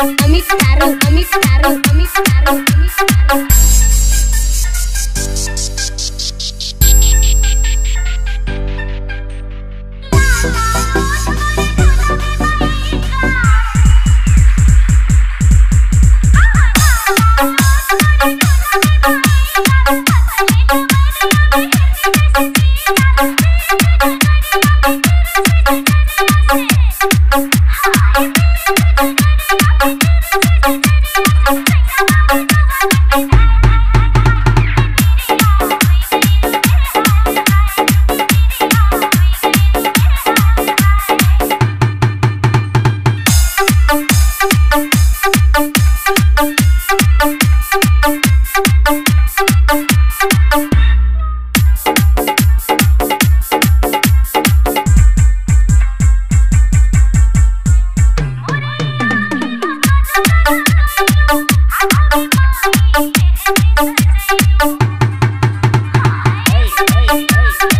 अमित तारू अमित तारू अमित तारू अमित तारू Thank Thank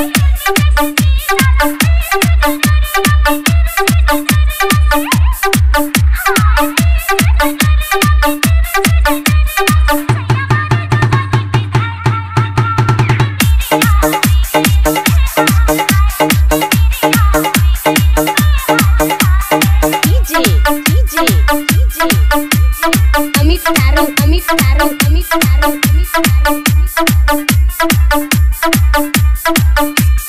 Thank you. Ami Taro, Ami Taro, Ami Taro, Ami Taro, Ami Taro, Ami Taro, Ami Taro, Ami Taro,